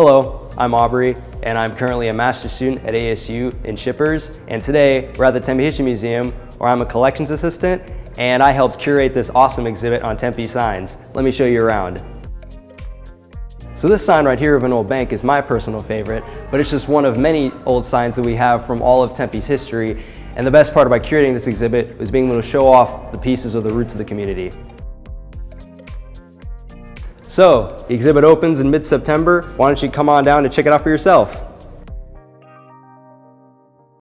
Hello, I'm Aubrey, and I'm currently a master's student at ASU in SHPRS. And today, we're at the Tempe History Museum, where I'm a collections assistant, and I helped curate this awesome exhibit on Tempe signs. Let me show you around. So this sign right here of an old bank is my personal favorite, but it's just one of many old signs that we have from all of Tempe's history. And the best part about curating this exhibit was being able to show off the pieces of the roots of the community. So, the exhibit opens in mid-September. Why don't you come on down and check it out for yourself?